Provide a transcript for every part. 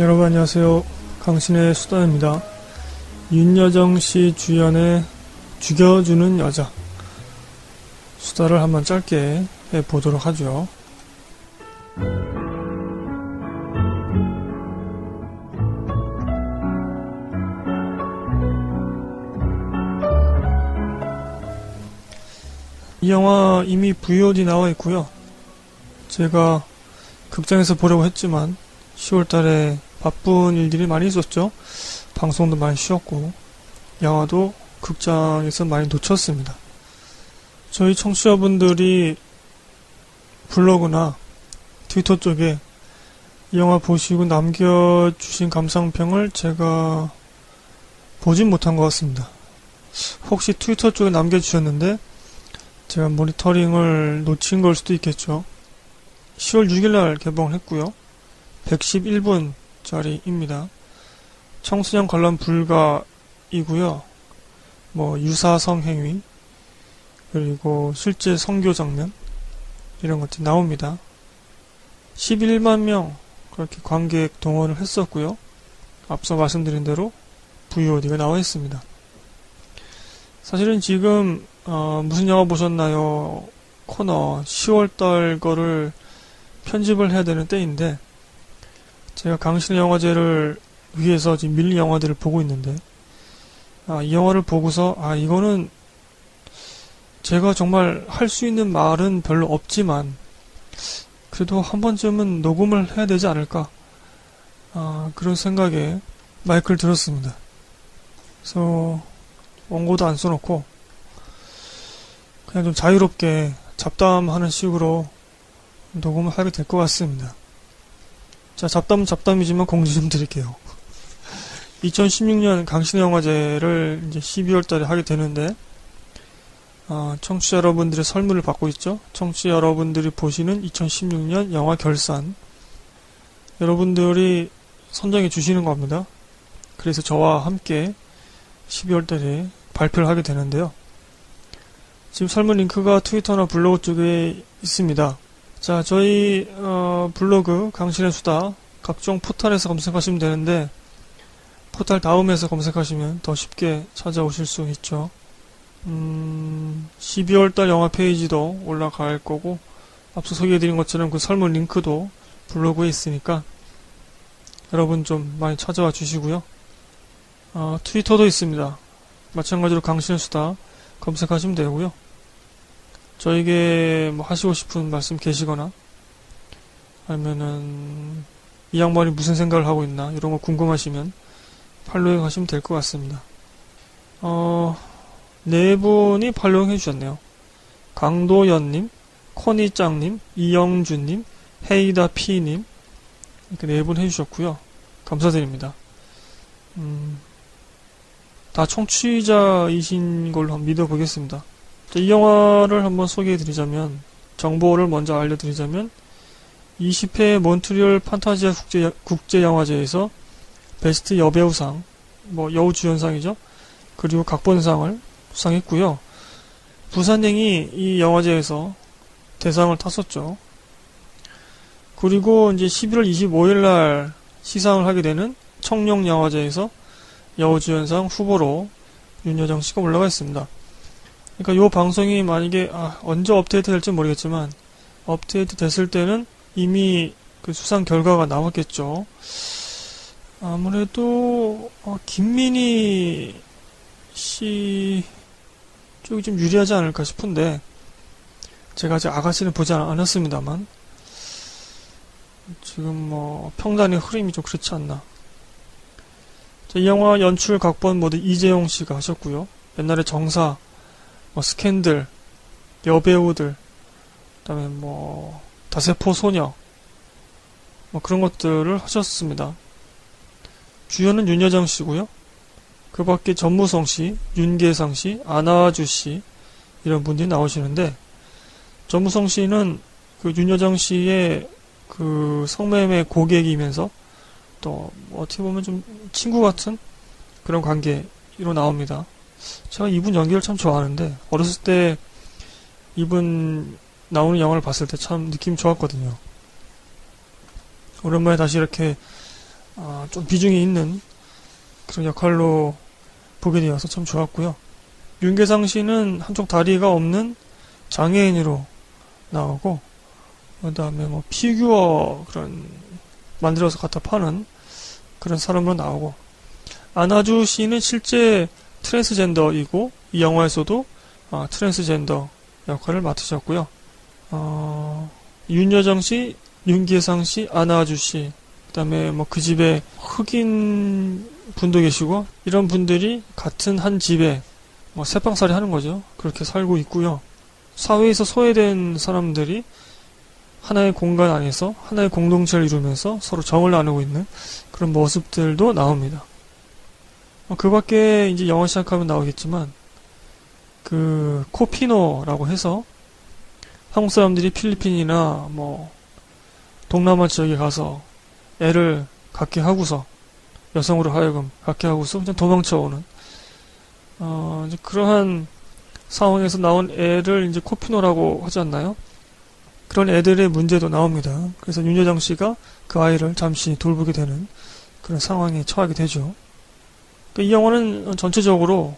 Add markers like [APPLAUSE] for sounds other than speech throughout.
여러분 안녕하세요. 강신의 수다입니다. 윤여정 씨 주연의 죽여주는 여자. 수다를 한번 짧게 해보도록 하죠. 이 영화 이미 VOD 나와 있고요. 제가 극장에서 보려고 했지만 10월 달에 바쁜 일들이 많이 있었죠. 방송도 많이 쉬었고, 영화도 극장에서 많이 놓쳤습니다. 저희 청취자분들이 블로그나 트위터 쪽에 이 영화 보시고 남겨주신 감상평을 제가 보진 못한 것 같습니다. 혹시 트위터 쪽에 남겨주셨는데 제가 모니터링을 놓친 걸 수도 있겠죠. 10월 6일날 개봉을 했고요. 111분 짜리입니다. 청소년 관람 불가이고요. 뭐 유사 성 행위 그리고 실제 성교 장면 이런 것들이 나옵니다. 11만 명 그렇게 관객 동원을 했었고요. 앞서 말씀드린 대로 VOD가 나와 있습니다. 사실은 지금 어, 무슨 영화 보셨나요? 코너 10월달 거를 편집을 해야 되는 때인데 제가 강신 영화제를 위해서 지금 밀린 영화들을 보고 있는데 아, 이 영화를 보고서 아 이거는 제가 정말 할 수 있는 말은 별로 없지만 그래도 한 번쯤은 녹음을 해야 되지 않을까 아, 그런 생각에 마이크를 들었습니다. 그래서 원고도 안 써놓고 그냥 좀 자유롭게 잡담하는 식으로 녹음을 하게 될 것 같습니다. 자, 잡담은 잡담이지만 공지 좀 드릴게요. 2016년 강신영화제를 이제 12월 달에 하게 되는데, 어, 청취자 여러분들의 설문을 받고 있죠. 청취자 여러분들이 보시는 2016년 영화 결산. 여러분들이 선정해 주시는 겁니다. 그래서 저와 함께 12월 달에 발표를 하게 되는데요. 지금 설문 링크가 트위터나 블로그 쪽에 있습니다. 자, 저희 어, 블로그 강신의 수다 각종 포탈에서 검색하시면 되는데 포탈 다음에서 검색하시면 더 쉽게 찾아오실 수 있죠. 음, 12월달 영화 페이지도 올라갈 거고 앞서 소개해드린 것처럼 그 설문 링크도 블로그에 있으니까 여러분 좀 많이 찾아와 주시고요. 어, 트위터도 있습니다. 마찬가지로 강신의 수다 검색하시면 되고요. 저에게 뭐 하시고 싶은 말씀 계시거나 아니면은 이 양반이 무슨 생각을 하고 있나 이런 거 궁금하시면 팔로잉 하시면 될 것 같습니다. 어, 네 분이 팔로잉 해주셨네요. 강도연님, 코니짱님, 이영준님, 헤이다피님 이렇게 네 분 해주셨고요. 감사드립니다. 음, 다 청취자이신 걸로 믿어보겠습니다. 이 영화를 한번 소개해드리자면 정보를 먼저 알려드리자면 20회 몬트리올 판타지아 국제, 국제영화제에서 베스트 여배우상, 뭐 여우주연상이죠. 그리고 각본상을 수상했고요. 부산행이 이 영화제에서 대상을 탔었죠. 그리고 이제 11월 25일 날 시상을 하게 되는 청룡 영화제에서 여우주연상 후보로 윤여정 씨가 올라가 있습니다. 그러니까 이 방송이 만약에 아, 언제 업데이트 될지 모르겠지만 업데이트 됐을 때는 이미 그 수상 결과가 나왔겠죠. 아무래도 어, 김민희 씨 쪽이 좀 유리하지 않을까 싶은데 제가 아직 아가씨는 보지 않았습니다만 지금 뭐 평단의 흐름이 좀 그렇지 않나. 자, 이 영화 연출 각본 모두 이재용 씨가 하셨고요. 옛날에 정사 뭐 스캔들, 여배우들, 그다음에 뭐 다세포 소녀, 뭐 그런 것들을 하셨습니다. 주연은 윤여정 씨고요. 그 밖에 전무성 씨, 윤계상 씨, 안아주 씨 이런 분들이 나오시는데 전무성 씨는 그 윤여정 씨의 그 성매매 고객이면서 또 어떻게 보면 좀 친구 같은 그런 관계로 나옵니다. 제가 이분 연기를 참 좋아하는데 어렸을 때 이분 나오는 영화를 봤을 때 참 느낌 좋았거든요. 오랜만에 다시 이렇게 아, 좀 비중이 있는 그런 역할로 보게 되어서 참 좋았고요. 윤계상 씨는 한쪽 다리가 없는 장애인으로 나오고 그 다음에 뭐 피규어 그런 만들어서 갖다 파는 그런 사람으로 나오고 안아주 씨는 실제 트랜스젠더이고 이 영화에서도 아, 트랜스젠더 역할을 맡으셨고요. 어, 윤여정 씨, 윤계상 씨, 안아주 씨, 그다음에 뭐 그 집에 흑인 분도 계시고 이런 분들이 같은 한 집에 뭐 새빵살이 하는 거죠. 그렇게 살고 있고요. 사회에서 소외된 사람들이 하나의 공간 안에서 하나의 공동체를 이루면서 서로 정을 나누고 있는 그런 모습들도 나옵니다. 어, 그 밖에 이제 영화 시작하면 나오겠지만 그 코피노라고 해서 한국 사람들이 필리핀이나 뭐 동남아 지역에 가서 애를 갖게 하고서 여성으로 하여금 갖게 하고서 그냥 도망쳐오는 어 이제 그러한 상황에서 나온 애를 이제 코피노라고 하지 않나요? 그런 애들의 문제도 나옵니다. 그래서 윤여정 씨가 그 아이를 잠시 돌보게 되는 그런 상황에 처하게 되죠. 그러니까 이 영화는 전체적으로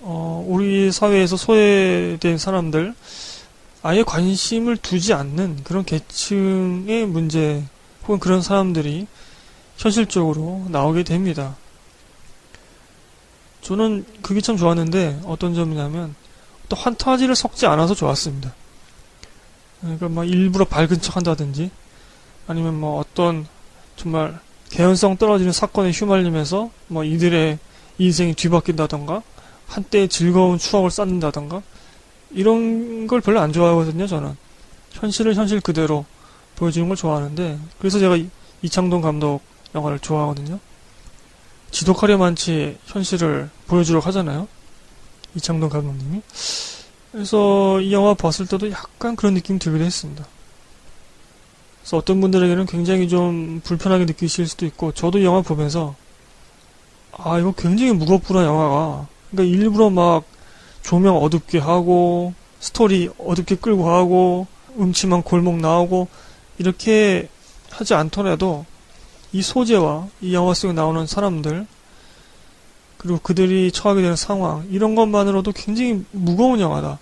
어, 우리 사회에서 소외된 사람들 아예 관심을 두지 않는 그런 계층의 문제 혹은 그런 사람들이 현실적으로 나오게 됩니다. 저는 그게 참 좋았는데 어떤 점이냐면 또 환타지를 섞지 않아서 좋았습니다. 그러니까 막 일부러 밝은 척 한다든지 아니면 뭐 어떤 정말 개연성 떨어지는 사건에 휘말리면서 뭐 이들의 인생이 뒤바뀐다던가 한때의 즐거운 추억을 쌓는다던가 이런 걸 별로 안 좋아하거든요 저는. 현실을 현실 그대로 보여주는 걸 좋아하는데 그래서 제가 이창동 감독 영화를 좋아하거든요. 지독하려만치 현실을 보여주려고 하잖아요. 이창동 감독님이. 그래서 이 영화 봤을 때도 약간 그런 느낌이 들기도 했습니다. 그래서 어떤 분들에게는 굉장히 좀 불편하게 느끼실 수도 있고 저도 이 영화 보면서 아 이거 굉장히 무겁구나 영화가 그러니까 일부러 막 조명 어둡게 하고 스토리 어둡게 끌고 가고 음침한 골목 나오고 이렇게 하지 않더라도 이 소재와 이 영화 속에 나오는 사람들 그리고 그들이 처하게 되는 상황 이런 것만으로도 굉장히 무거운 영화다.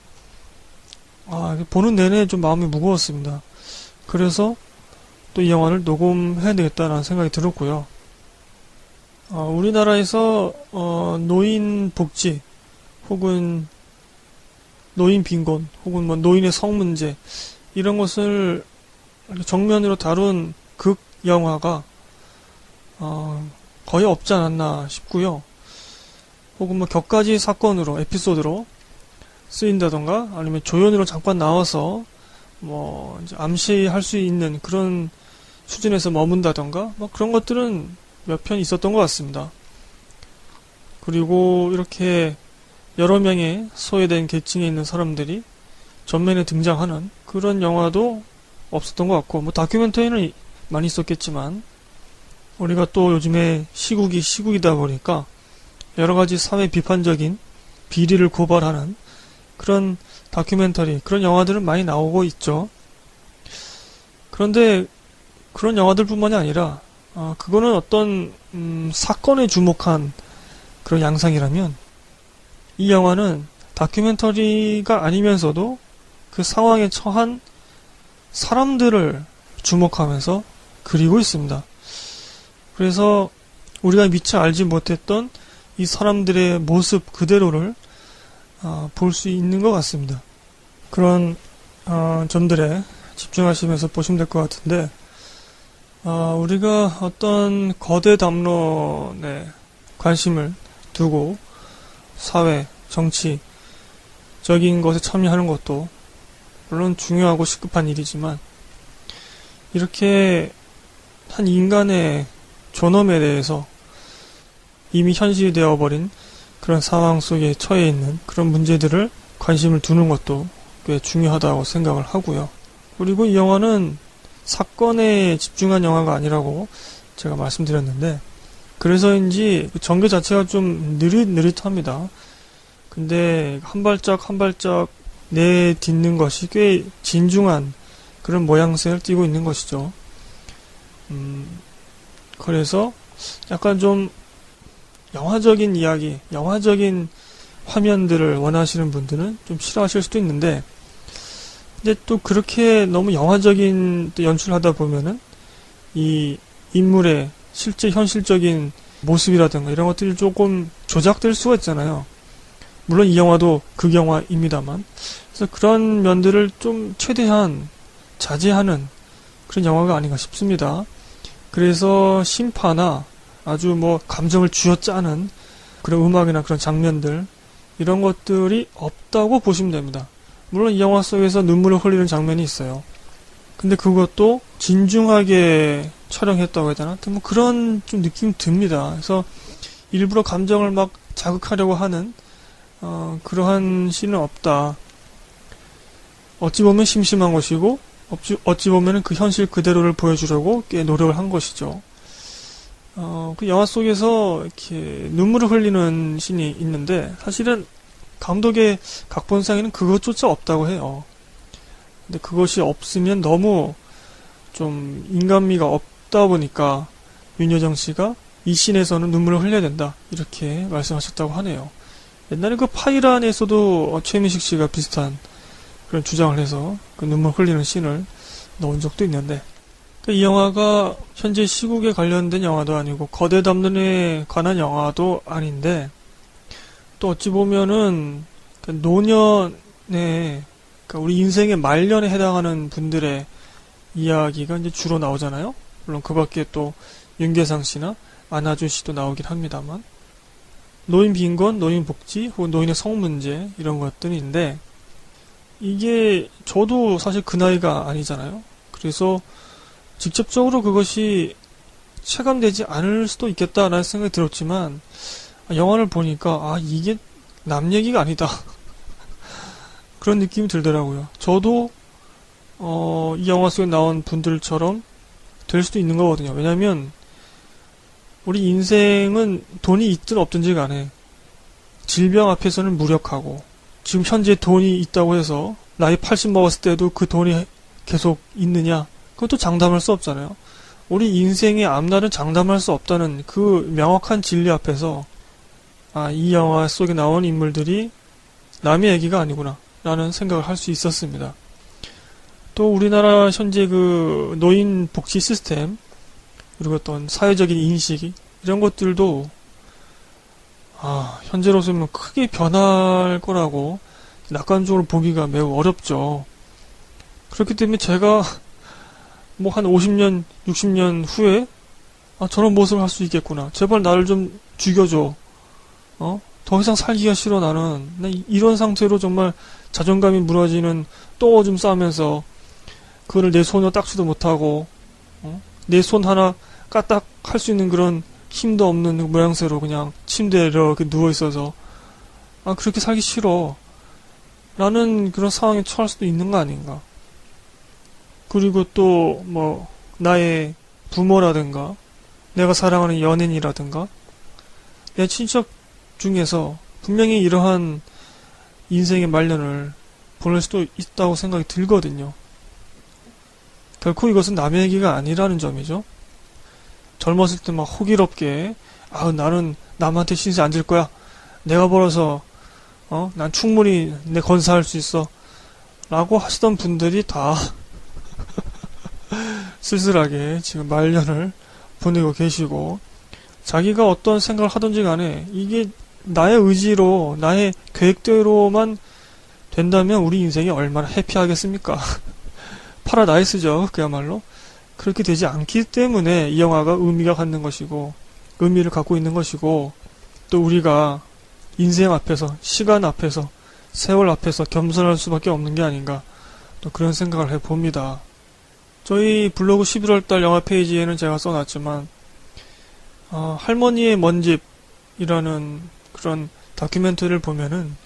아 보는 내내 좀 마음이 무거웠습니다. 그래서 또 이 영화를 녹음해야 되겠다라는 생각이 들었고요. 어, 우리나라에서 어, 노인 복지 혹은 노인 빈곤 혹은 뭐 노인의 성 문제 이런 것을 정면으로 다룬 극 영화가 어, 거의 없지 않았나 싶고요. 혹은 뭐 격가지 사건으로 에피소드로 쓰인다던가 아니면 조연으로 잠깐 나와서 뭐 암시할 수 있는 그런 수준에서 머문다던가 뭐 그런 것들은 몇 편 있었던 것 같습니다. 그리고 이렇게 여러 명의 소외된 계층에 있는 사람들이 전면에 등장하는 그런 영화도 없었던 것 같고, 뭐 다큐멘터리는 많이 있었겠지만, 우리가 또 요즘에 시국이 시국이다 보니까 여러 가지 사회 비판적인 비리를 고발하는 그런 다큐멘터리, 그런 영화들은 많이 나오고 있죠. 그런데 그런 영화들뿐만이 아니라 어, 그거는 어떤 음, 사건에 주목한 그런 양상이라면 이 영화는 다큐멘터리가 아니면서도 그 상황에 처한 사람들을 주목하면서 그리고 있습니다. 그래서 우리가 미처 알지 못했던 이 사람들의 모습 그대로를 어, 볼 수 있는 것 같습니다. 그런 어, 점들에 집중하시면서 보시면 될 것 같은데 어, 우리가 어떤 거대 담론에 관심을 두고 사회, 정치적인 것에 참여하는 것도 물론 중요하고 시급한 일이지만 이렇게 한 인간의 존엄에 대해서 이미 현실이 되어버린 그런 상황 속에 처해 있는 그런 문제들을 관심을 두는 것도 꽤 중요하다고 생각을 하고요. 그리고 이 영화는 사건에 집중한 영화가 아니라고 제가 말씀드렸는데 그래서인지 그 전개 자체가 좀 느릿느릿합니다. 근데 한 발짝 한 발짝 내딛는 것이 꽤 진중한 그런 모양새를 띠고 있는 것이죠. 음, 그래서 약간 좀 영화적인 이야기, 영화적인 화면들을 원하시는 분들은 좀 싫어하실 수도 있는데, 근데 또 그렇게 너무 영화적인 연출을 하다 보면은 이 인물의 실제 현실적인 모습이라든가 이런 것들이 조금 조작될 수가 있잖아요. 물론 이 영화도 극영화입니다만. 그래서 그런 면들을 좀 최대한 자제하는 그런 영화가 아닌가 싶습니다. 그래서 심파나 아주 뭐 감정을 쥐어짜는 그런 음악이나 그런 장면들 이런 것들이 없다고 보시면 됩니다. 물론 이 영화 속에서 눈물을 흘리는 장면이 있어요. 근데 그것도 진중하게 촬영했다고 해야 되나? 뭐 그런 좀 느낌이 듭니다. 그래서 일부러 감정을 막 자극하려고 하는 어, 그러한 씬은 없다. 어찌 보면 심심한 것이고 어찌, 어찌 보면 그 현실 그대로를 보여주려고 꽤 노력을 한 것이죠. 어, 그 영화 속에서 이렇게 눈물을 흘리는 씬이 있는데 사실은 감독의 각본상에는 그것조차 없다고 해요. 근데 그것이 없으면 너무 좀 인간미가 없다 보니까 윤여정 씨가 이 씬에서는 눈물을 흘려야 된다 이렇게 말씀하셨다고 하네요. 옛날에 그 파이란에서도 최민식 씨가 비슷한 그런 주장을 해서 그 눈물 흘리는 씬을 넣은 적도 있는데 그이 영화가 현재 시국에 관련된 영화도 아니고 거대 담론에 관한 영화도 아닌데 또 어찌 보면은 그 노년의 그러니까 우리 인생의 말년에 해당하는 분들의 이야기가 이제 주로 나오잖아요. 물론 그 밖에 또 윤계상 씨나 안하준 씨도 나오긴 합니다만 노인 빈곤, 노인 복지, 혹은 노인의 성 문제 이런 것들인데 이게 저도 사실 그 나이가 아니잖아요. 그래서 직접적으로 그것이 체감되지 않을 수도 있겠다라는 생각이 들었지만 영화를 보니까 아 이게 남 얘기가 아니다 [LAUGHS] 그런 느낌이 들더라고요. 저도 어, 이 영화 속에 나온 분들처럼 될 수도 있는 거거든요. 왜냐면 우리 인생은 돈이 있든 없든지 간에 질병 앞에서는 무력하고 지금 현재 돈이 있다고 해서 나이 80 먹었을 때도 그 돈이 계속 있느냐 그것도 장담할 수 없잖아요. 우리 인생의 앞날은 장담할 수 없다는 그 명확한 진리 앞에서 아, 이 영화 속에 나온 인물들이 남의 얘기가 아니구나 라는 생각을 할 수 있었습니다. 또 우리나라 현재 그 노인 복지 시스템 그리고 어떤 사회적인 인식 이런 것들도 아, 현재로서는 크게 변할 거라고 낙관적으로 보기가 매우 어렵죠. 그렇기 때문에 제가 [LAUGHS] 뭐 한 50년, 60년 후에 아, 저런 모습을 할 수 있겠구나. 제발 나를 좀 죽여줘. 어? 더 이상 살기가 싫어 나는. 이런 상태로 정말 자존감이 무너지는 또 오줌 싸면서 그거를 내 손으로 닦지도 못하고 어? 내 손 하나 까딱 할 수 있는 그런 힘도 없는 모양새로 그냥 침대에 이렇게 누워 있어서 아 그렇게 살기 싫어 라는 그런 상황에 처할 수도 있는 거 아닌가 그리고 또 뭐 나의 부모라든가 내가 사랑하는 연인이라든가 내 친척 중에서 분명히 이러한 인생의 말년을 보낼 수도 있다고 생각이 들거든요. 결코 이것은 남의 얘기가 아니라는 점이죠. 젊었을 때 막 호기롭게 아 나는 남한테 신세 안 질 거야. 내가 벌어서 어 난 충분히 내 건사할 수 있어. 라고 하시던 분들이 다 [LAUGHS] 쓸쓸하게 지금 말년을 보내고 계시고 자기가 어떤 생각을 하든지 간에 이게 나의 의지로 나의 계획대로만 된다면 우리 인생이 얼마나 해피하겠습니까? [LAUGHS] 파라다이스죠. 그야말로. 그렇게 되지 않기 때문에 이 영화가 의미가 갖는 것이고 의미를 갖고 있는 것이고 또 우리가 인생 앞에서 시간 앞에서 세월 앞에서 겸손할 수밖에 없는 게 아닌가 또 그런 생각을 해봅니다. 저희 블로그 11월달 영화 페이지에는 제가 써놨지만 어, 할머니의 먼 집이라는 그런 다큐멘터리를 보면은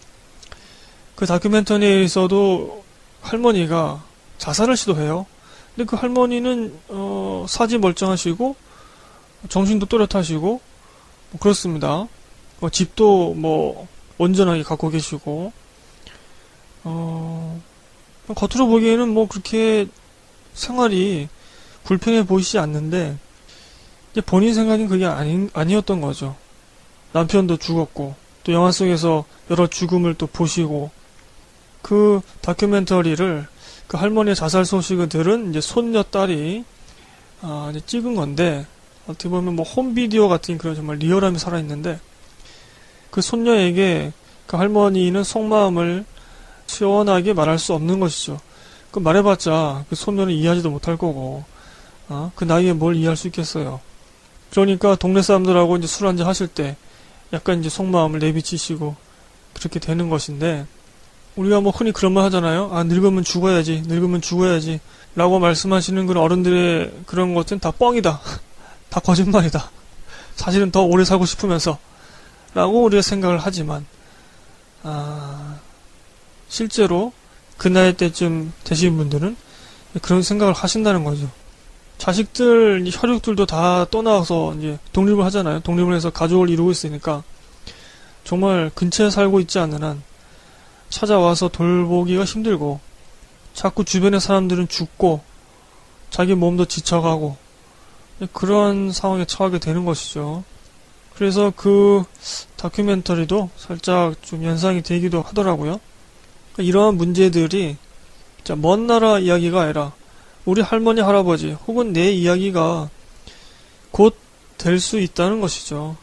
그 다큐멘터리에서도 할머니가 자살을 시도해요. 근데 그 할머니는 어, 사지 멀쩡하시고 정신도 또렷하시고 뭐 그렇습니다. 어, 집도 뭐 온전하게 갖고 계시고 어, 겉으로 보기에는 뭐 그렇게 생활이 불평해 보이지 않는데 본인 생각엔 그게 아니, 아니었던 거죠. 남편도 죽었고, 또 영화 속에서 여러 죽음을 또 보시고, 그 다큐멘터리를 그 할머니의 자살 소식을 들은 이제 손녀 딸이 아, 이제 찍은 건데, 어떻게 보면 뭐 홈비디오 같은 그런 정말 리얼함이 살아있는데, 그 손녀에게 그 할머니는 속마음을 시원하게 말할 수 없는 것이죠. 그 말해봤자 그 소녀는 이해하지도 못할 거고, 어? 그 나이에 뭘 이해할 수 있겠어요. 그러니까 동네 사람들하고 이제 술 한잔 하실 때 약간 이제 속마음을 내비치시고 그렇게 되는 것인데, 우리가 뭐 흔히 그런 말 하잖아요. 아, 늙으면 죽어야지, 늙으면 죽어야지. 라고 말씀하시는 그런 어른들의 그런 것은 다 뻥이다. [LAUGHS] 다 거짓말이다. 사실은 더 오래 살고 싶으면서. 라고 우리가 생각을 하지만, 아, 실제로 그 나이 때쯤 되신 분들은 그런 생각을 하신다는 거죠. 자식들, 혈육들도 다 떠나서 이제 독립을 하잖아요. 독립을 해서 가족을 이루고 있으니까 정말 근처에 살고 있지 않는 한 찾아와서 돌보기가 힘들고 자꾸 주변의 사람들은 죽고 자기 몸도 지쳐가고 그런 상황에 처하게 되는 것이죠. 그래서 그 다큐멘터리도 살짝 좀 연상이 되기도 하더라고요. 이러한 문제들이 먼 나라 이야기가 아니라 우리 할머니 할아버지 혹은 내 이야기가 곧 될 수 있다는 것이죠.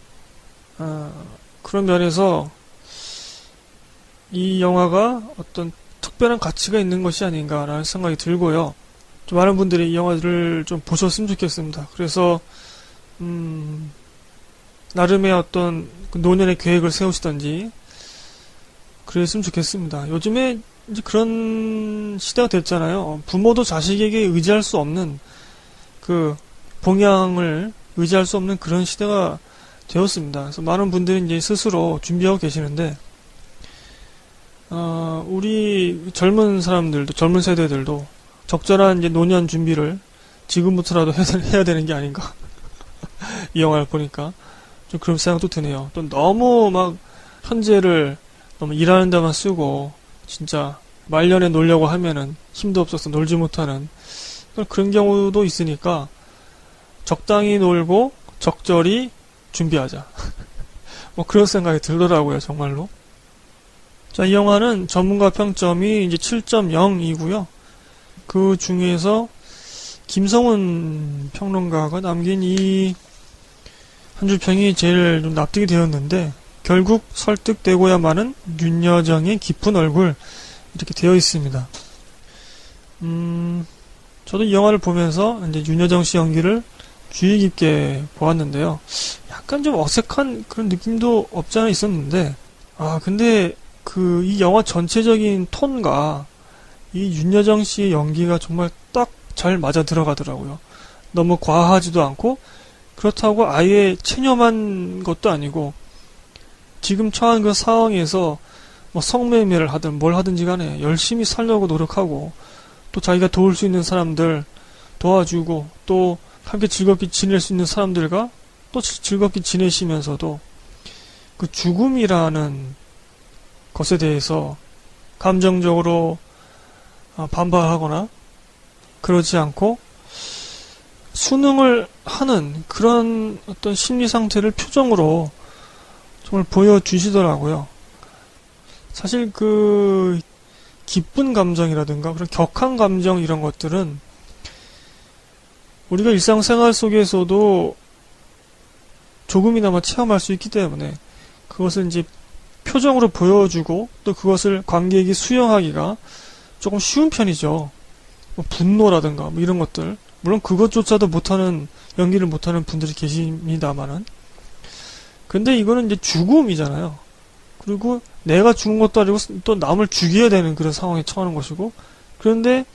아, 그런 면에서 이 영화가 어떤 특별한 가치가 있는 것이 아닌가라는 생각이 들고요. 좀 많은 분들이 이 영화를 좀 보셨으면 좋겠습니다. 그래서 음, 나름의 어떤 그 노년의 계획을 세우시던지 그랬으면 좋겠습니다. 요즘에 이제 그런 시대가 됐잖아요. 부모도 자식에게 의지할 수 없는 그 봉양을 의지할 수 없는 그런 시대가 되었습니다. 그래서 많은 분들이 이제 스스로 준비하고 계시는데 어, 우리 젊은 사람들도 젊은 세대들도 적절한 이제 노년 준비를 지금부터라도 [LAUGHS] 해야 되는 게 아닌가 이 영화를 보니까 좀 그런 생각도 드네요. 또 너무 막 현재를 너무 일하는 데만 쓰고 진짜 말년에 놀려고 하면은 힘도 없어서 놀지 못하는 그런 경우도 있으니까 적당히 놀고 적절히 준비하자. [LAUGHS] 뭐 그런 생각이 들더라고요, 정말로. 자, 이 영화는 전문가 평점이 이제 7.0이고요. 그 중에서 김성훈 평론가가 남긴 이 한줄 평이 제일 좀 납득이 되었는데 결국 설득되고야만은 윤여정의 깊은 얼굴 이렇게 되어 있습니다. 음, 저도 이 영화를 보면서 이제 윤여정 씨 연기를 주의 깊게 보았는데요. 약간 좀 어색한 그런 느낌도 없지 않아 있었는데, 아, 근데 그 이 영화 전체적인 톤과 이 윤여정 씨의 연기가 정말 딱 잘 맞아 들어가더라고요. 너무 과하지도 않고, 그렇다고 아예 체념한 것도 아니고, 지금 처한 그 상황에서 뭐 성매매를 하든 뭘 하든지 간에 열심히 살려고 노력하고, 또 자기가 도울 수 있는 사람들 도와주고, 또 함께 즐겁게 지낼 수 있는 사람들과 또 즐겁게 지내시면서도 그 죽음이라는 것에 대해서 감정적으로 어, 반발하거나 그러지 않고 수능을 하는 그런 어떤 심리 상태를 표정으로 정말 보여주시더라고요. 사실 그 기쁜 감정이라든가 그런 격한 감정 이런 것들은 우리가 일상생활 속에서도 조금이나마 체험할 수 있기 때문에 그것을 이제 표정으로 보여주고 또 그것을 관객이 수용하기가 조금 쉬운 편이죠. 뭐 분노라든가 뭐 이런 것들. 물론 그것조차도 못하는, 연기를 못하는 분들이 계십니다만은. 근데 이거는 이제 죽음이잖아요. 그리고 내가 죽은 것도 아니고 또 남을 죽여야 되는 그런 상황에 처하는 것이고. 그런데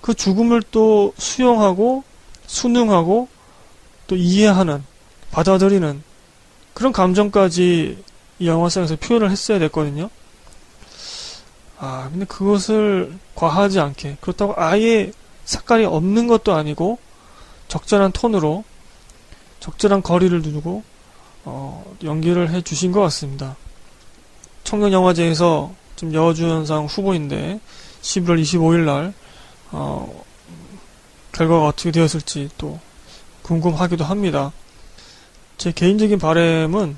그 죽음을 또 수용하고 순응하고 또 이해하는, 받아들이는 그런 감정까지 이 영화상에서 표현을 했어야 됐거든요. 아, 근데 그것을 과하지 않게, 그렇다고 아예 색깔이 없는 것도 아니고, 적절한 톤으로, 적절한 거리를 두고, 어, 연기를 해 주신 것 같습니다. 청년영화제에서 지금 여주연상 후보인데, 11월 25일 날, 어, 결과가 어떻게 되었을지 또 궁금하기도 합니다. 제 개인적인 바램은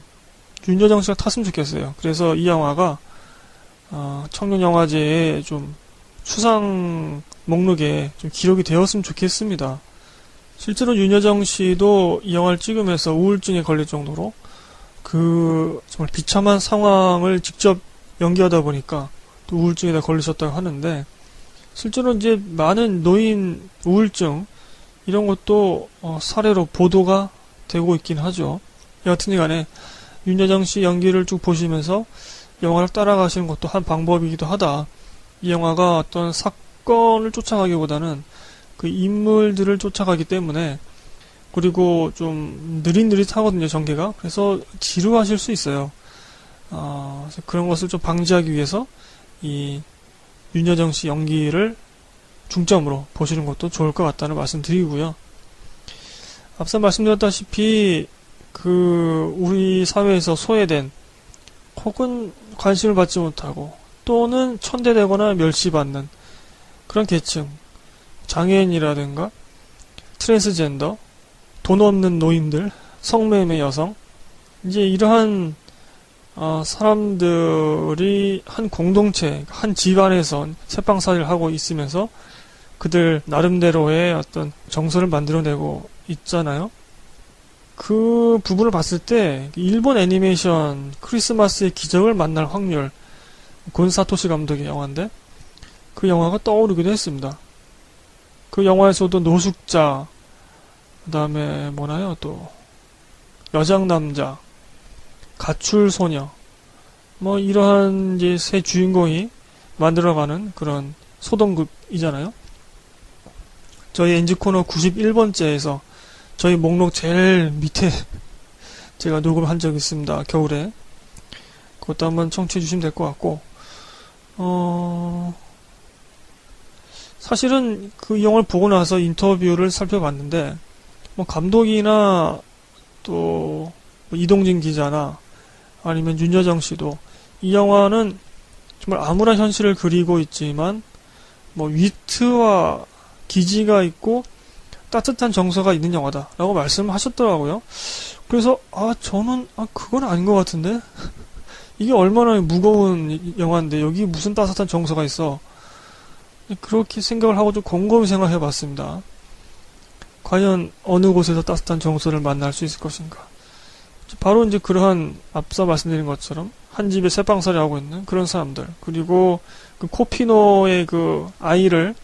윤여정 씨가 탔으면 좋겠어요. 그래서 이 영화가 어, 청년 영화제에 좀 수상 목록에 좀 기록이 되었으면 좋겠습니다. 실제로 윤여정 씨도 이 영화를 찍으면서 우울증에 걸릴 정도로 그 정말 비참한 상황을 직접 연기하다 보니까 또 우울증에다 걸리셨다고 하는데 실제로 이제 많은 노인 우울증 이런 것도 어, 사례로 보도가 되고 있긴 하죠. 여하튼 간에 윤여정 씨 연기를 쭉 보시면서 영화를 따라가시는 것도 한 방법이기도 하다. 이 영화가 어떤 사건을 쫓아가기보다는 그 인물들을 쫓아가기 때문에 그리고 좀 느릿느릿하거든요 전개가. 그래서 지루하실 수 있어요. 어, 그런 것을 좀 방지하기 위해서 이 윤여정 씨 연기를 중점으로 보시는 것도 좋을 것 같다는 말씀 드리고요. 앞서 말씀드렸다시피 그 우리 사회에서 소외된 혹은 관심을 받지 못하고 또는 천대되거나 멸시받는 그런 계층 장애인이라든가 트랜스젠더 돈 없는 노인들 성매매 여성 이제 이러한 어, 사람들이 한 공동체 한 집안에서 새빵살이를 하고 있으면서 그들 나름대로의 어떤 정서를 만들어내고 있잖아요. 그 부분을 봤을 때 일본 애니메이션 크리스마스의 기적을 만날 확률 곤사토시 감독의 영화인데 그 영화가 떠오르기도 했습니다. 그 영화에서도 노숙자 그 다음에 뭐나요 또 여장 남자 가출 소녀 뭐 이러한 이제 새 주인공이 만들어가는 그런 소동극이잖아요. 저희 엔지 코너 91번째에서 저희 목록 제일 밑에 [LAUGHS] 제가 녹음한 적이 있습니다. 겨울에. 그것도 한번 청취해 주시면 될 것 같고, 어, 사실은 그 영화를 보고 나서 인터뷰를 살펴봤는데, 뭐 감독이나 또뭐 이동진 기자나 아니면 윤여정 씨도 이 영화는 정말 암울한 현실을 그리고 있지만, 뭐 위트와 기지가 있고 따뜻한 정서가 있는 영화다라고 말씀하셨더라고요. 그래서 아 저는 아 그건 아닌 것 같은데 [LAUGHS] 이게 얼마나 무거운 영화인데 여기 무슨 따뜻한 정서가 있어 그렇게 생각을 하고 좀 곰곰이 생각해 봤습니다. 과연 어느 곳에서 따뜻한 정서를 만날 수 있을 것인가? 바로 이제 그러한 앞서 말씀드린 것처럼 한 집에 새빵살이 하고 있는 그런 사람들 그리고 그 코피노의 그 아이를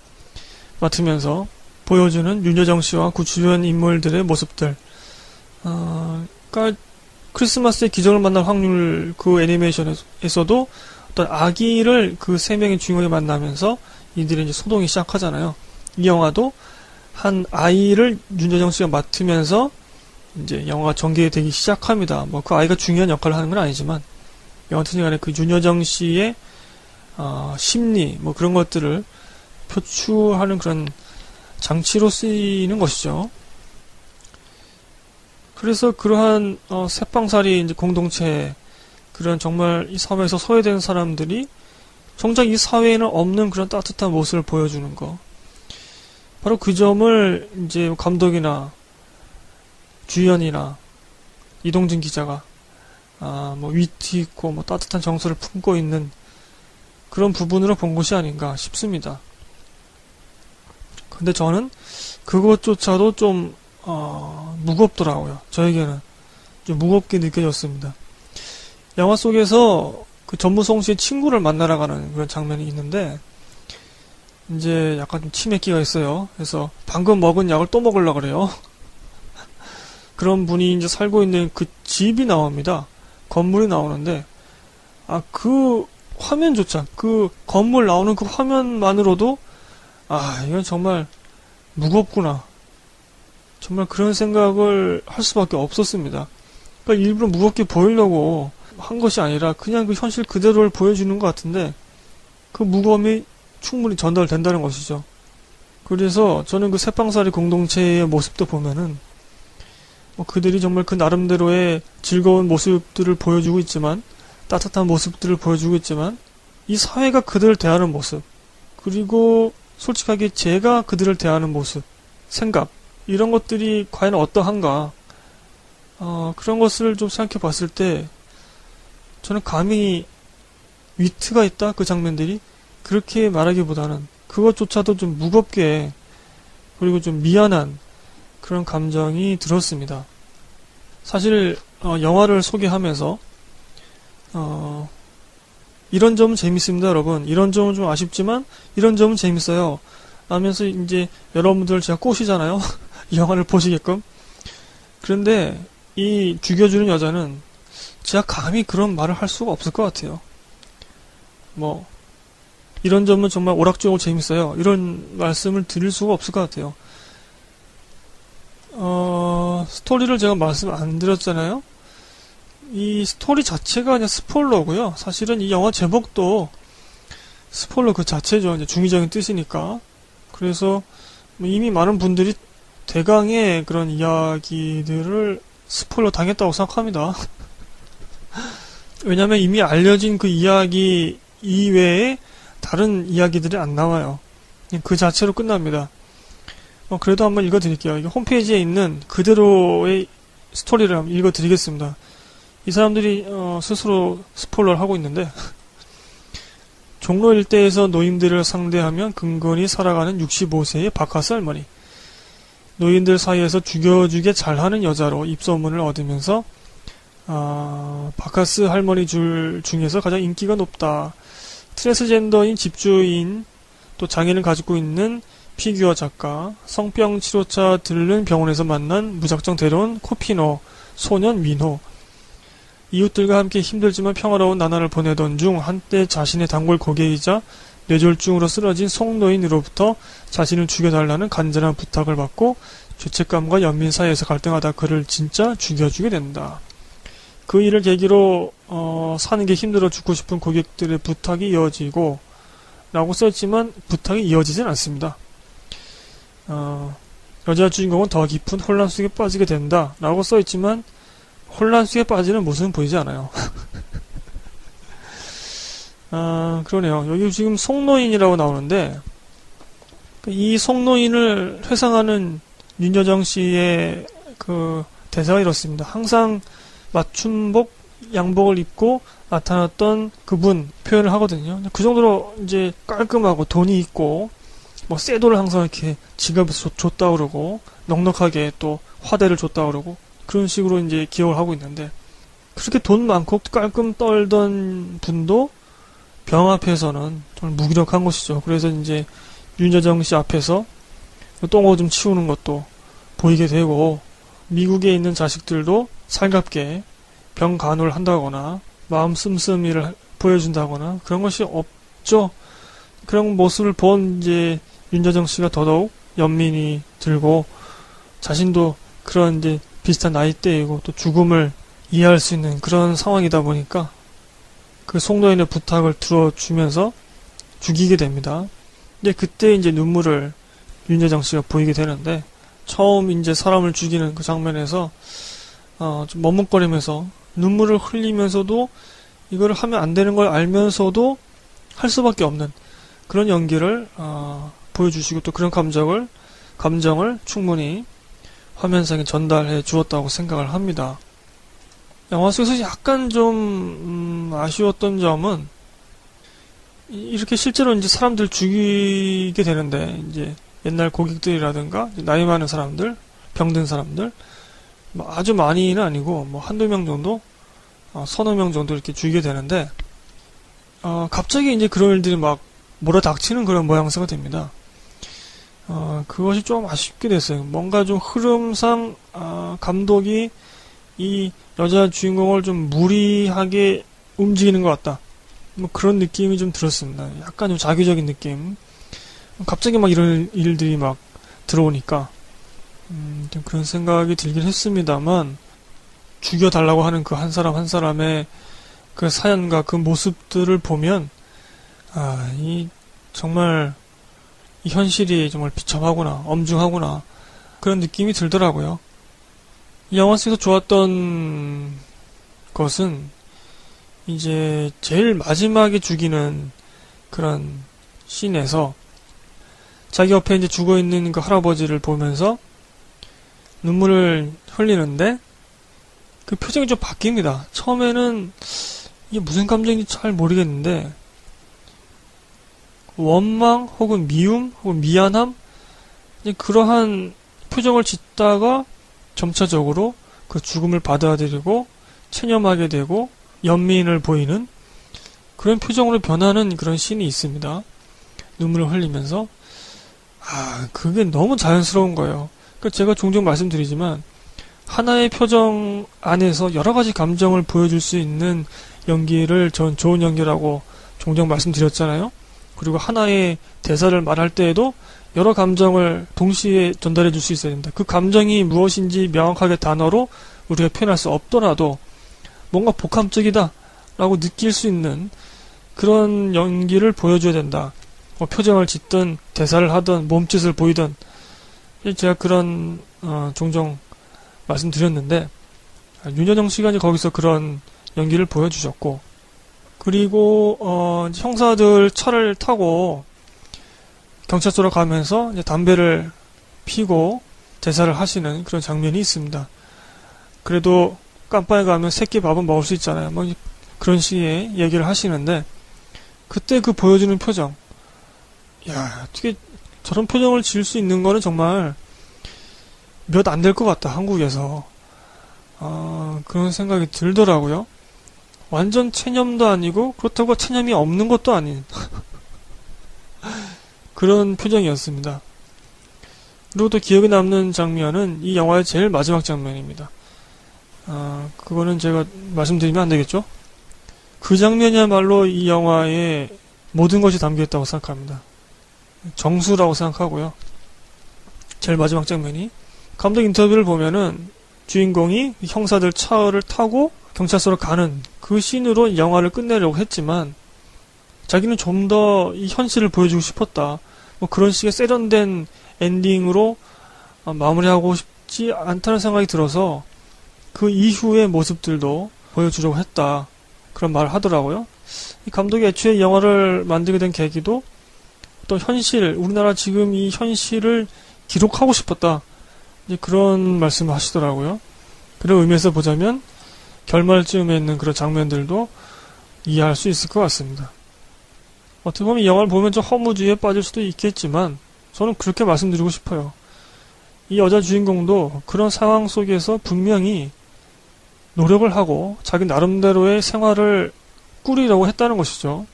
맡으면서 보여주는 윤여정 씨와 그 주변 인물들의 모습들. 어, 그러니까 크리스마스의 기적을 만날 확률 그 애니메이션에서도 어떤 아기를 그 세 명의 주인공이 만나면서 이들이 이제 소동이 시작하잖아요. 이 영화도 한 아이를 윤여정 씨가 맡으면서 이제 영화가 전개되기 시작합니다. 뭐 그 아이가 중요한 역할을 하는 건 아니지만 여하튼 간에 그 윤여정 씨의 어, 심리 뭐 그런 것들을 표출하는 그런 장치로 쓰이는 것이죠. 그래서 그러한 어, 새빵살이 이제 공동체 그런 정말 이 사회에서 소외된 사람들이 정작 이 사회에는 없는 그런 따뜻한 모습을 보여주는 거. 바로 그 점을 이제 감독이나 주연이나 이동진 기자가 아, 뭐 위트 있고 뭐 따뜻한 정서를 품고 있는 그런 부분으로 본 것이 아닌가 싶습니다. 근데 저는 그것조차도 좀 어, 무겁더라고요. 저에게는 좀 무겁게 느껴졌습니다. 영화 속에서 그 전무성 씨의 친구를 만나러 가는 그런 장면이 있는데 이제 약간 좀 치맥기가 있어요. 그래서 방금 먹은 약을 또 먹으려 그래요. [LAUGHS] 그런 분이 이제 살고 있는 그 집이 나옵니다. 건물이 나오는데 아 그 화면조차 그 건물 나오는 그 화면만으로도 아, 이건 정말 무겁구나. 정말 그런 생각을 할 수밖에 없었습니다. 그러니까 일부러 무겁게 보이려고 한 것이 아니라 그냥 그 현실 그대로를 보여주는 것 같은데 그 무거움이 충분히 전달된다는 것이죠. 그래서 저는 그 새빵살이 공동체의 모습도 보면은 뭐 그들이 정말 그 나름대로의 즐거운 모습들을 보여주고 있지만 따뜻한 모습들을 보여주고 있지만 이 사회가 그들을 대하는 모습 그리고 솔직하게 제가 그들을 대하는 모습, 생각, 이런 것들이 과연 어떠한가 어, 그런 것을 좀 생각해 봤을 때 저는 감히 위트가 있다 그 장면들이 그렇게 말하기보다는 그것조차도 좀 무겁게 그리고 좀 미안한 그런 감정이 들었습니다. 사실 어, 영화를 소개하면서 어, 이런 점은 재밌습니다, 여러분. 이런 점은 좀 아쉽지만 이런 점은 재밌어요. 하면서 이제 여러분들 제가 꼬시잖아요. 이 [LAUGHS] 영화를 보시게끔. 그런데 이 죽여주는 여자는 제가 감히 그런 말을 할 수가 없을 것 같아요. 뭐 이런 점은 정말 오락조락 재밌어요. 이런 말씀을 드릴 수가 없을 것 같아요. 어, 스토리를 제가 말씀 안 드렸잖아요. 이 스토리 자체가 그냥 스포일러고요. 사실은 이 영화 제목도 스포일러 그 자체죠. 이제 중의적인 뜻이니까. 그래서 뭐 이미 많은 분들이 대강의 그런 이야기들을 스포일러 당했다고 생각합니다. [LAUGHS] 왜냐면 이미 알려진 그 이야기 이외에 다른 이야기들이 안 나와요. 그 자체로 끝납니다. 어, 그래도 한번 읽어드릴게요. 이게 홈페이지에 있는 그대로의 스토리를 한번 읽어드리겠습니다. 이 사람들이 어, 스스로 스포일러를 하고 있는데 [LAUGHS] 종로 일대에서 노인들을 상대하면 근근히 살아가는 65세의 바카스 할머니. 노인들 사이에서 죽여주게 잘하는 여자로 입소문을 얻으면서 아, 박카스 할머니 줄 중에서 가장 인기가 높다. 트랜스젠더인 집주인 또 장애를 가지고 있는 피규어 작가 성병 치료차 들른 병원에서 만난 무작정 데려온 코피노 소년 민호 이웃들과 함께 힘들지만 평화로운 나날을 보내던 중 한때 자신의 단골 고객이자 뇌졸중으로 쓰러진 송노인으로부터 자신을 죽여달라는 간절한 부탁을 받고 죄책감과 연민 사이에서 갈등하다 그를 진짜 죽여주게 된다. 그 일을 계기로 어, 사는 게 힘들어 죽고 싶은 고객들의 부탁이 이어지고 라고 써있지만 부탁이 이어지진 않습니다. 어, 여자 주인공은 더 깊은 혼란 속에 빠지게 된다 라고 써있지만 혼란 속에 빠지는 모습은 보이지 않아요. [LAUGHS] 아, 그러네요. 여기 지금 송노인이라고 나오는데, 이 송노인을 회상하는 윤여정 씨의 그 대사가 이렇습니다. 항상 맞춤복, 양복을 입고 나타났던 그분 표현을 하거든요. 그 정도로 이제 깔끔하고 돈이 있고, 뭐, 쇠도를 항상 이렇게 지갑에서 줬다 그러고, 넉넉하게 또 화대를 줬다 그러고, 그런 식으로 이제 기억을 하고 있는데 그렇게 돈 많고 깔끔 떨던 분도 병 앞에서는 정말 무기력한 것이죠. 그래서 이제 윤여정 씨 앞에서 똥오줌 치우는 것도 보이게 되고 미국에 있는 자식들도 살갑게 병 간호를 한다거나 마음 씀씀이를 보여준다거나 그런 것이 없죠. 그런 모습을 본 이제 윤여정 씨가 더더욱 연민이 들고 자신도 그런 이제 비슷한 나이대이고 또 죽음을 이해할 수 있는 그런 상황이다 보니까 그 송노인의 부탁을 들어주면서 죽이게 됩니다. 근데 그때 이제 눈물을 윤여정 씨가 보이게 되는데 처음 이제 사람을 죽이는 그 장면에서 어, 좀 머뭇거리면서 눈물을 흘리면서도 이거를 하면 안 되는 걸 알면서도 할 수밖에 없는 그런 연기를 어, 보여주시고 또 그런 감정을 감정을 충분히 화면상에 전달해 주었다고 생각을 합니다. 영화 속에서 약간 좀 음, 아쉬웠던 점은 이렇게 실제로 이제 사람들 죽이게 되는데 이제 옛날 고객들이라든가 나이 많은 사람들, 병든 사람들 뭐 아주 많이는 아니고 뭐 한두 명 정도, 어, 서너 명 정도 이렇게 죽이게 되는데 어, 갑자기 이제 그런 일들이 막 몰아닥치는 그런 모양새가 됩니다. 어, 그것이 좀 아쉽게 됐어요. 뭔가 좀 흐름상 어, 감독이 이 여자 주인공을 좀 무리하게 움직이는 것 같다. 뭐 그런 느낌이 좀 들었습니다. 약간 좀 자기적인 느낌. 갑자기 막 이런 일들이 막 들어오니까 음, 좀 그런 생각이 들긴 했습니다만 죽여달라고 하는 그 한 사람 한 사람의 그 사연과 그 모습들을 보면 아, 이 정말 이 현실이 정말 비참하구나, 엄중하구나, 그런 느낌이 들더라고요. 이 영화 속에서 좋았던 것은 이제 제일 마지막에 죽이는 그런 씬에서 자기 옆에 이제 죽어 있는 그 할아버지를 보면서 눈물을 흘리는데 그 표정이 좀 바뀝니다. 처음에는 이게 무슨 감정인지 잘 모르겠는데 원망 혹은 미움 혹은 미안함 그러한 표정을 짓다가 점차적으로 그 죽음을 받아들이고 체념하게 되고 연민을 보이는 그런 표정으로 변하는 그런 씬이 있습니다. 눈물을 흘리면서 아 그게 너무 자연스러운 거예요. 그러니까 제가 종종 말씀드리지만 하나의 표정 안에서 여러 가지 감정을 보여줄 수 있는 연기를 전 좋은 연기라고 종종 말씀드렸잖아요. 그리고 하나의 대사를 말할 때에도 여러 감정을 동시에 전달해 줄 수 있어야 됩니다. 그 감정이 무엇인지 명확하게 단어로 우리가 표현할 수 없더라도 뭔가 복합적이다 라고 느낄 수 있는 그런 연기를 보여줘야 된다. 뭐 표정을 짓든 대사를 하든 몸짓을 보이든 제가 그런 어, 종종 말씀드렸는데 윤여정 이제 거기서 그런 연기를 보여주셨고 그리고 어, 형사들 차를 타고 경찰서로 가면서 담배를 피고 대사를 하시는 그런 장면이 있습니다. 그래도 깜빵에 가면 새끼 밥은 먹을 수 있잖아요. 뭐 그런 식의 얘기를 하시는데 그때 그 보여주는 표정, 야 어떻게 저런 표정을 지을 수 있는 거는 정말 몇 안 될 것 같다 한국에서 아, 그런 생각이 들더라고요. 완전 체념도 아니고 그렇다고 체념이 없는 것도 아닌 [LAUGHS] 그런 표정이었습니다. 그리고 또 기억에 남는 장면은 이 영화의 제일 마지막 장면입니다. 아, 그거는 제가 말씀드리면 안 되겠죠? 그 장면이야말로 이 영화에 모든 것이 담겨 있다고 생각합니다. 정수라고 생각하고요. 제일 마지막 장면이 감독 인터뷰를 보면은 주인공이 형사들 차를 타고 경찰서로 가는 그 씬으로 영화를 끝내려고 했지만 자기는 좀 더 이 현실을 보여주고 싶었다. 뭐 그런 식의 세련된 엔딩으로 마무리하고 싶지 않다는 생각이 들어서 그 이후의 모습들도 보여주려고 했다. 그런 말을 하더라고요. 이 감독이 애초에 영화를 만들게 된 계기도 또 현실, 우리나라 지금 이 현실을 기록하고 싶었다. 그런 말씀을 하시더라고요. 그런 의미에서 보자면 결말쯤에 있는 그런 장면들도 이해할 수 있을 것 같습니다. 어떻게 보면 이 영화를 보면 좀 허무주의에 빠질 수도 있겠지만 저는 그렇게 말씀드리고 싶어요. 이 여자 주인공도 그런 상황 속에서 분명히 노력을 하고 자기 나름대로의 생활을 꾸리려고 했다는 것이죠.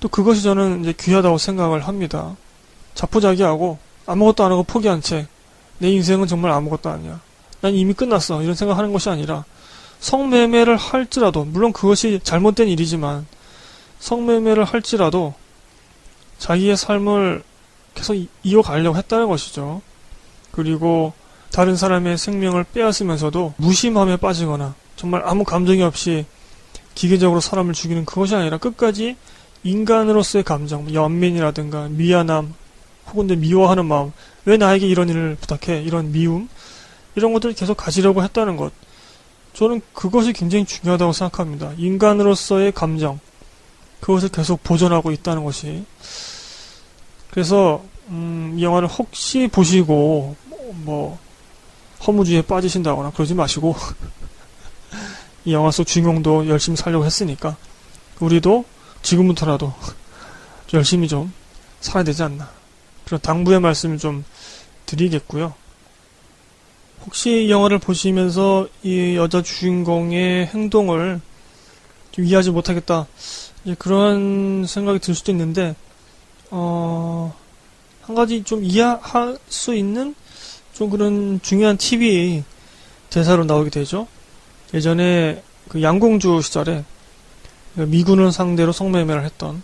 또 그것이 저는 이제 귀하다고 생각을 합니다. 자포자기하고 아무것도 안 하고 포기한 채 내 인생은 정말 아무것도 아니야. 난 이미 끝났어. 이런 생각하는 것이 아니라 성매매를 할지라도 물론 그것이 잘못된 일이지만 성매매를 할지라도 자기의 삶을 계속 이어가려고 했다는 것이죠. 그리고 다른 사람의 생명을 빼앗으면서도 무심함에 빠지거나 정말 아무 감정이 없이 기계적으로 사람을 죽이는 그것이 아니라 끝까지 인간으로서의 감정, 연민이라든가 미안함, 혹은 내 미워하는 마음, 왜 나에게 이런 일을 부탁해? 이런 미움, 이런 것들을 계속 가지려고 했다는 것. 저는 그것이 굉장히 중요하다고 생각합니다. 인간으로서의 감정, 그것을 계속 보존하고 있다는 것이. 그래서, 음, 이 영화를 혹시 보시고, 뭐, 허무주의에 빠지신다거나 그러지 마시고 [LAUGHS] 이 영화 속 주인공도 열심히 살려고 했으니까 우리도 지금부터라도 열심히 좀 살아야 되지 않나 그런 당부의 말씀을 좀 드리겠고요. 혹시 이 영화를 보시면서 이 여자 주인공의 행동을 좀 이해하지 못하겠다 그런 생각이 들 수도 있는데 어, 한 가지 좀 이해할 수 있는 좀 그런 중요한 팁이 대사로 나오게 되죠. 예전에 그 양공주 시절에 미군을 상대로 성매매를 했던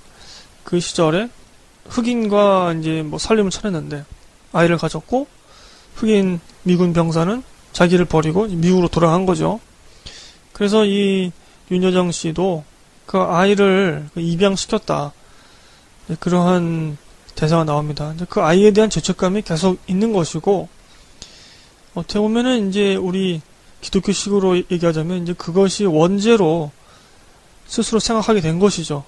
그 시절에 흑인과 이제 뭐 살림을 차렸는데 아이를 가졌고 흑인 미군 병사는 자기를 버리고 미국으로 돌아간 거죠. 그래서 이 윤여정 씨도 그 아이를 입양시켰다. 그러한 대사가 나옵니다. 그 아이에 대한 죄책감이 계속 있는 것이고 어떻게 보면은 이제 우리 기독교식으로 얘기하자면 이제 그것이 원죄로 스스로 생각하게 된 것이죠.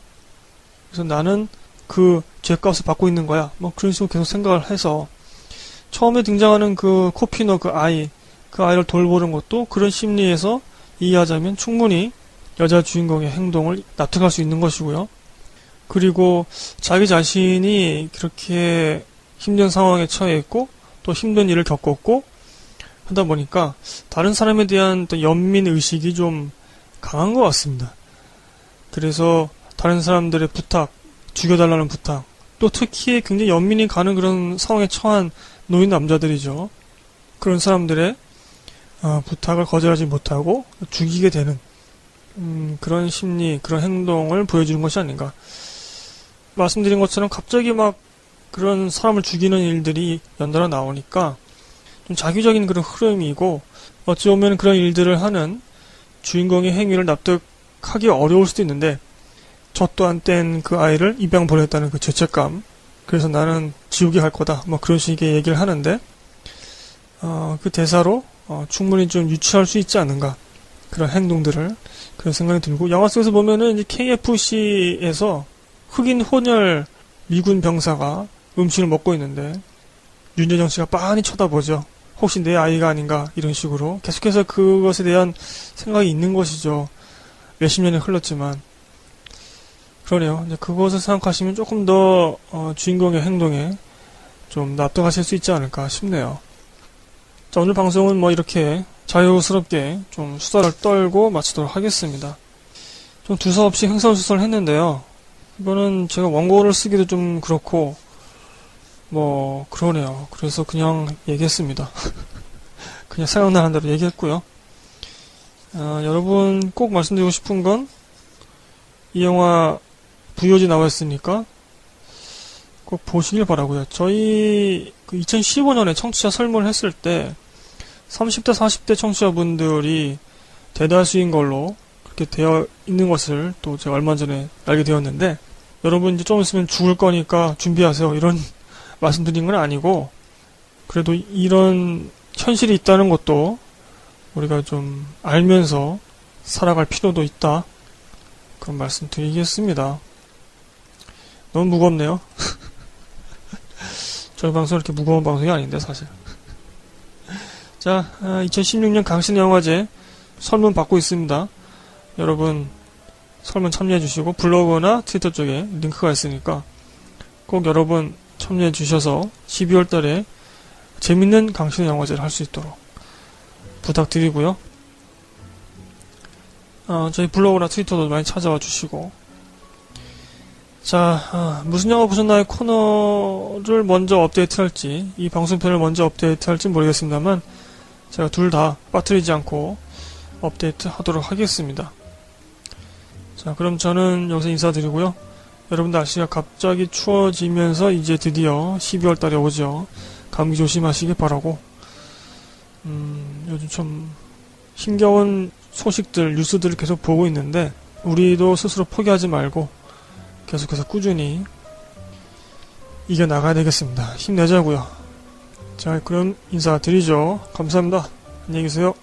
그래서 나는 그 죄값을 받고 있는 거야. 뭐 그런 식으로 계속 생각을 해서 처음에 등장하는 그 코피너 그 아이, 그 아이를 돌보는 것도 그런 심리에서 이해하자면 충분히 여자 주인공의 행동을 납득할 수 있는 것이고요. 그리고 자기 자신이 그렇게 힘든 상황에 처해 있고 또 힘든 일을 겪었고 하다 보니까 다른 사람에 대한 연민 의식이 좀 강한 것 같습니다. 그래서 다른 사람들의 부탁, 죽여달라는 부탁, 또 특히 굉장히 연민이 가는 그런 상황에 처한 노인 남자들이죠. 그런 사람들의 어, 부탁을 거절하지 못하고 죽이게 되는 음, 그런 심리, 그런 행동을 보여주는 것이 아닌가. 말씀드린 것처럼 갑자기 막 그런 사람을 죽이는 일들이 연달아 나오니까 좀 자기적인 그런 흐름이고 어찌 보면 그런 일들을 하는 주인공의 행위를 납득 하기 어려울 수도 있는데 저 또한 뗀그 아이를 입양 보냈다는 그 죄책감 그래서 나는 지옥에 갈 거다 뭐 그런 식의 얘기를 하는데 어, 그 대사로 어, 충분히 좀 유추할 수 있지 않은가 그런 행동들을 그런 생각이 들고 영화 속에서 보면은 이제 KFC에서 흑인 혼혈 미군 병사가 음식을 먹고 있는데 윤여정 씨가 빤히 쳐다보죠. 혹시 내 아이가 아닌가 이런 식으로 계속해서 그것에 대한 생각이 있는 것이죠. 몇십 년이 흘렀지만 그러네요. 이제 그것을 생각하시면 조금 더 어, 주인공의 행동에 좀 납득하실 수 있지 않을까 싶네요. 자 오늘 방송은 뭐 이렇게 자유스럽게 좀 수다를 떨고 마치도록 하겠습니다. 좀 두서없이 행선수설했는데요. 이거는 제가 원고를 쓰기도 좀 그렇고 뭐 그러네요. 그래서 그냥 얘기했습니다. [LAUGHS] 그냥 생각나는 대로 얘기했고요. 어, 여러분 꼭 말씀드리고 싶은 건 이 영화 부여지 나왔으니까 꼭 보시길 바라고요. 저희 그 2015년에 청취자 설문을 했을 때 30대 40대 청취자분들이 대다수인 걸로 그렇게 되어 있는 것을 또 제가 얼마 전에 알게 되었는데 여러분 이제 좀 있으면 죽을 거니까 준비하세요. 이런 [LAUGHS] 말씀드린 건 아니고 그래도 이런 현실이 있다는 것도 우리가 좀 알면서 살아갈 필요도 있다. 그런 말씀 드리겠습니다. 너무 무겁네요. [LAUGHS] 저희 방송 이렇게 무거운 방송이 아닌데 사실. 자, 2016년 아, 강신 영화제 설문 받고 있습니다. 여러분 설문 참여해 주시고 블로그나 트위터 쪽에 링크가 있으니까 꼭 여러분 참여해 주셔서 12월 달에 재밌는 강신 영화제를 할 수 있도록 부탁드리고요. 어, 저희 블로그나 트위터도 많이 찾아와 주시고 자 어, 무슨 영화 나의 코너를 먼저 업데이트할지 이 방송편을 먼저 업데이트할지 모르겠습니다만 제가 둘 다 빠뜨리지 않고 업데이트 하도록 하겠습니다. 자, 그럼 저는 여기서 인사드리고요. 여러분들 날씨가 갑자기 추워지면서 이제 드디어 12월 달에 오죠. 감기 조심하시길 바라고, 음, 요즘 좀 힘겨운 소식들, 뉴스들을 계속 보고 있는데, 우리도 스스로 포기하지 말고, 계속해서 꾸준히 이겨 나가야 되겠습니다. 힘내자고요. 자, 그럼 인사드리죠. 감사합니다. 안녕히 계세요.